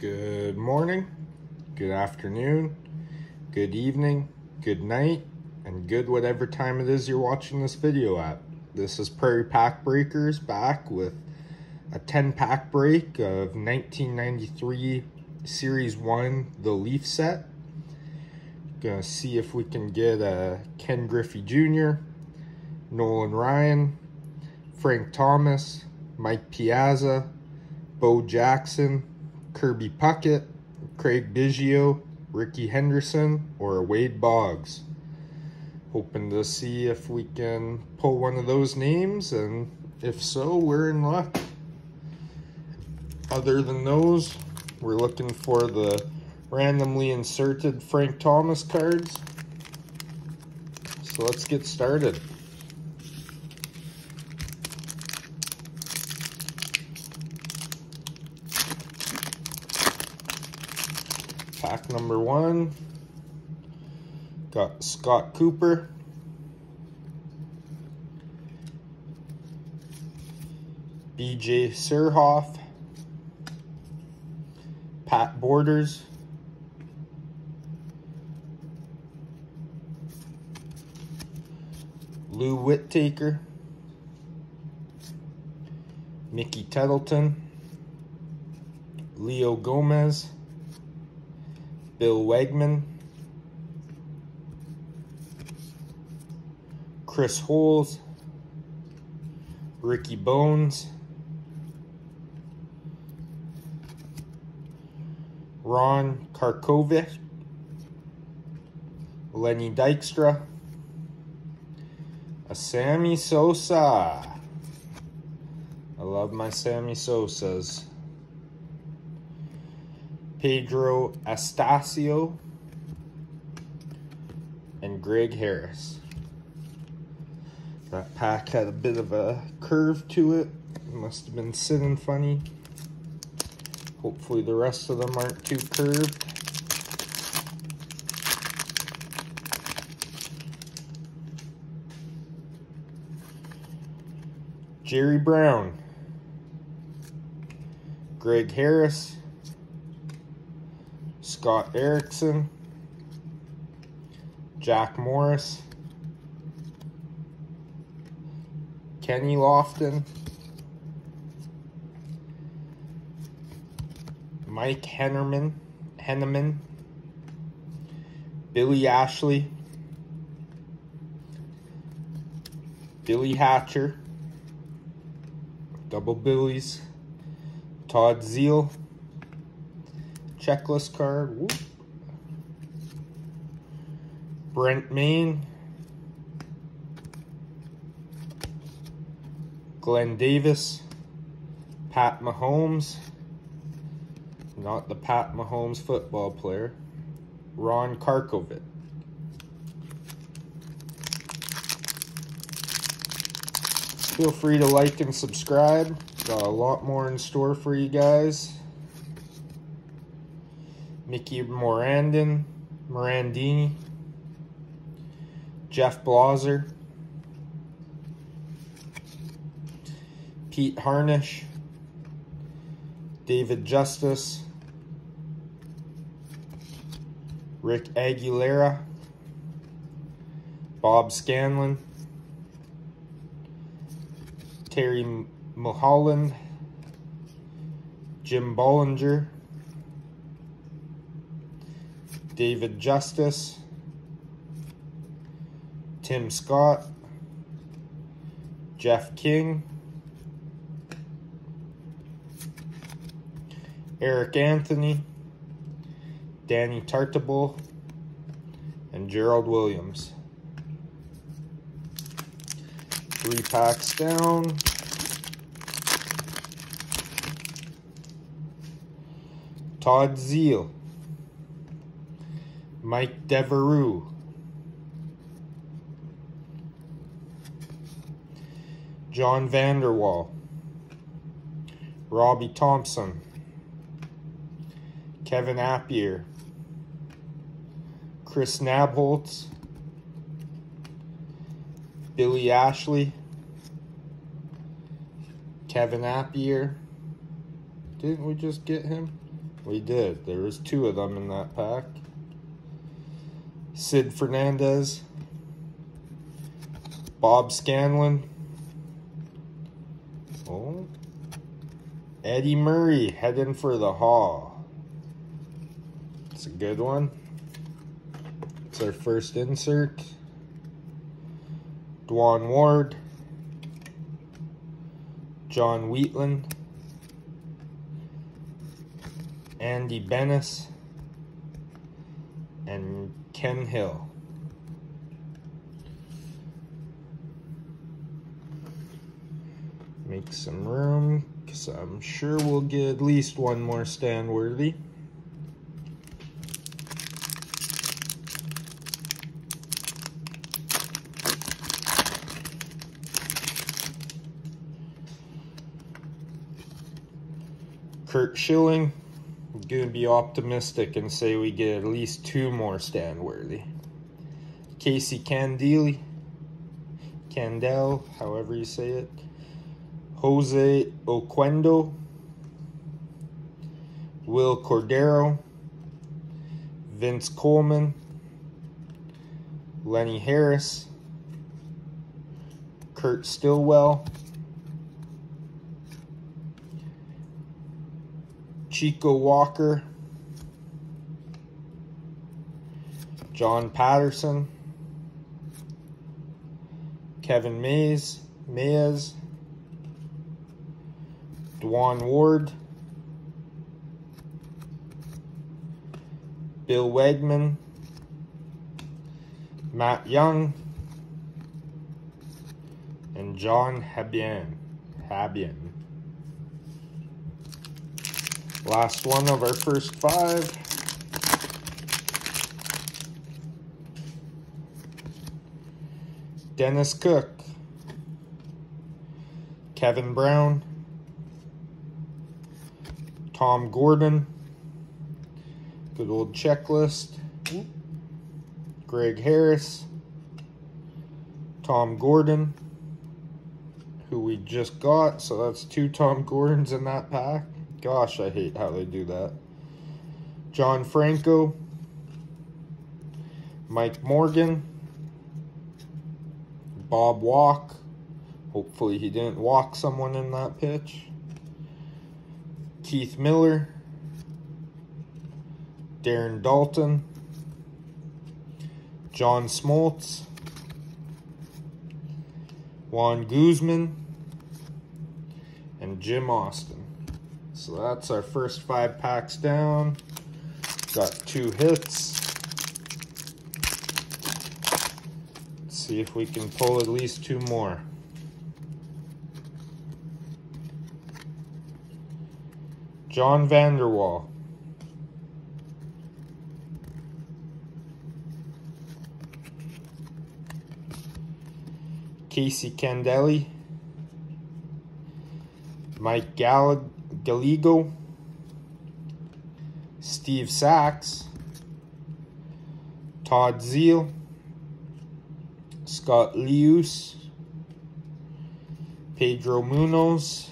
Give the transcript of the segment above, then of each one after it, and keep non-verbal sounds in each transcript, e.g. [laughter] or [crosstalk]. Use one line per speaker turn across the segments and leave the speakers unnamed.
Good morning, good afternoon, good evening, good night, and good whatever time it is you're watching this video at. This is Prairie Pack Breakers back with a 10 pack break of 1993 Series 1 The Leaf set. Gonna see if we can get a Ken Griffey Jr., Nolan Ryan, Frank Thomas, Mike Piazza, Bo Jackson, Kirby Puckett, Craig Biggio, Rickey Henderson, or Wade Boggs. Hoping to see if we can pull one of those names, and if so, we're in luck. Other than those, we're looking for the randomly inserted Frank Thomas cards. So let's get started. Pack number one. Got Scott Cooper. BJ Surhoff. Pat Borders. Lou Whitaker. Mickey Tettleton. Leo Gomez. Bill Wegman, Chris Hoiles, Ricky Bones, Ron Karkovice, Lenny Dykstra, a Sammy Sosa. I love my Sammy Sosas. Pedro Astacio, and Greg Harris. That pack had a bit of a curve to it. it must have been sitting funny. Hopefully the rest of them aren't too curved. Jerry Brown, Greg Harris, Scott Erickson, Jack Morris, Kenny Lofton, Mike Hennerman, Henneman, Billy Ashley, Billy Hatcher, Double Billies, Todd Zeile, checklist card. Whoop. Brent Mayne. Glenn Davis. Pat Mahomes. Not the Pat Mahomes football player. Ron Karkovice. Feel free to like and subscribe. Got a lot more in store for you guys. Mickey Morandin, Morandini, Jeff Blauser, Pete Harnisch, David Justice, Rick Aguilera, Bob Scanlon, Terry Mulholland, Jim Bullinger, David Justice, Tim Scott, Jeff King, Eric Anthony, Danny Tartabull, and Gerald Williams. Three packs down. Todd Zeile. Mike Devereaux. John Vanderwall. Robby Thompson. Kevin Appier. Chris Nabholz. Billy Ashley. Kevin Appier. Didn't we just get him? we did. There was two of them in that pack. Sid Fernandez, Bob Scanlon, oh, Eddie Murray heading for the Hall. It's a good one. It's our first insert. Duane Ward, John Wetteland, Andy and Ken Hill. Make some room, because I'm sure we'll get at least one more stand worthy. Curt Schilling, going to be optimistic and say we get at least two more stand worthy. Casey Candeli, Candel, however you say it. Jose Oquendo, Wil Cordero, Vince Coleman, Lenny Harris, Kurt Stillwell, Chico Walker, John Patterson, Kevin Mays, Mayes, Duane Ward, Bill Wegman, Matt Young, and John Habian. Habyan. Last one of our first five. Dennis Cook, Kevin Brown, Tom Gordon, good old checklist, Greg Harris, Tom Gordon, who we just got, so that's two Tom Gordons in that pack. Gosh, I hate how they do that. John Franco, Mike Morgan, Bob Walk. Hopefully he didn't walk someone in that pitch. Keith Miller, Darren Daulton. John Smoltz, Juan Guzman, and Jim Austin. So that's our first five packs down. Got two hits. Let's see if we can pull at least two more. John Vander Wal. Casey Candelli. Mike Gallag Gallego, Steve Sax, Todd Zeile, Scott Leius, Pedro Munoz,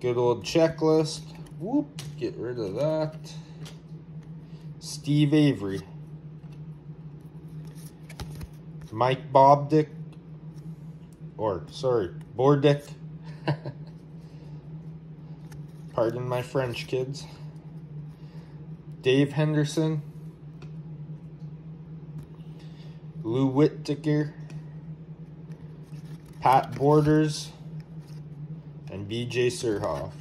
good old checklist. Whoop, get rid of that. Steve Avery, Mike Bobdick, or sorry, Bordick. [laughs] Pardon my French, kids. Dave Henderson. Lou Whitaker. Pat Borders. And BJ Surhoff.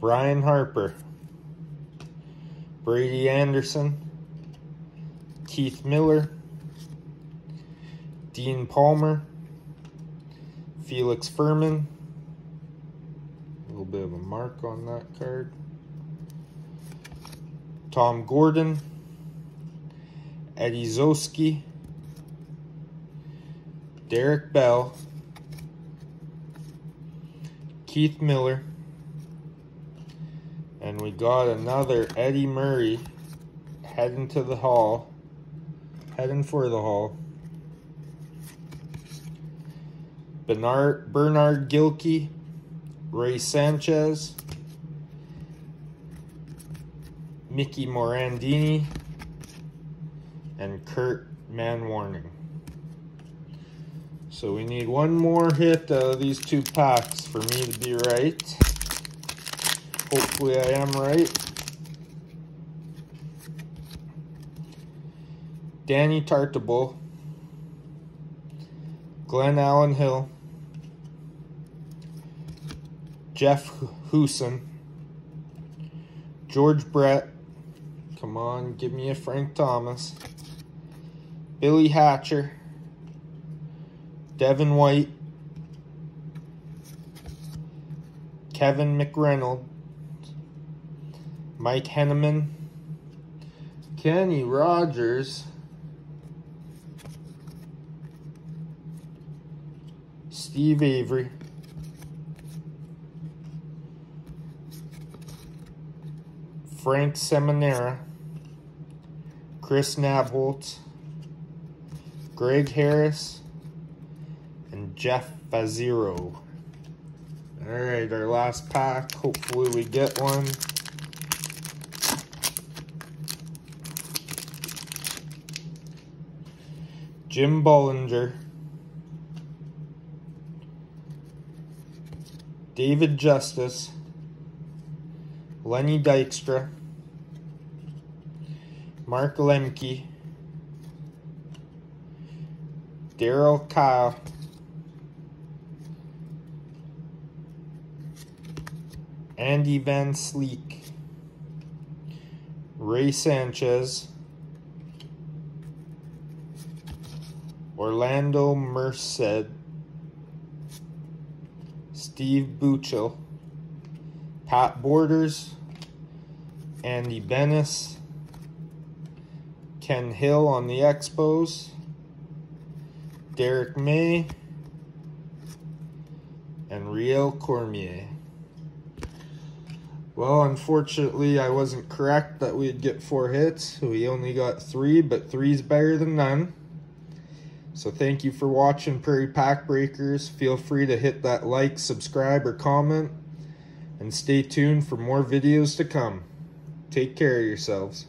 Brian Harper. Brady Anderson, Keith Miller, Dean Palmer, Felix Fermin. A little bit of a mark on that card. Tom Gordon, Eddie Zosky, Derek Bell, Keith Miller, and we got another Eddie Murray heading to the hall. Heading for the hall. Bernard, Bernard Gilkey, Ray Sanchez, Mickey Morandini, and Kirt Manwaring. So we need one more hit out of these two packs for me to be right. Hopefully I am right. Danny Tartabull, Glenn Allen Hill, Jeff Huson, George Brett, come on, give me a Frank Thomas, Billy Hatcher, Devon White, Kevin McReynolds, Mike Henneman, Kenny Rogers, Steve Avery, Frank Seminara, Chris Nabholz, Greg Harris, and Jeff Fassero. Alright, our last pack. Hopefully we get one. Jim Bullinger. David Justice. Lenny Dykstra. Mark Lemke. Darryl Kile. Andy Van Slyke, Ray Sanchez, Orlando Merced, Steve Buechele, Pat Borders, Andy Benes, Ken Hill on the Expos, Derrick May, and Rheal Cormier. Well, unfortunately, I wasn't correct that we'd get four hits. We only got three, but three's better than none. So thank you for watching Prairie Pack Breakers. Feel free to hit that like, subscribe, or comment. And stay tuned for more videos to come. Take care of yourselves.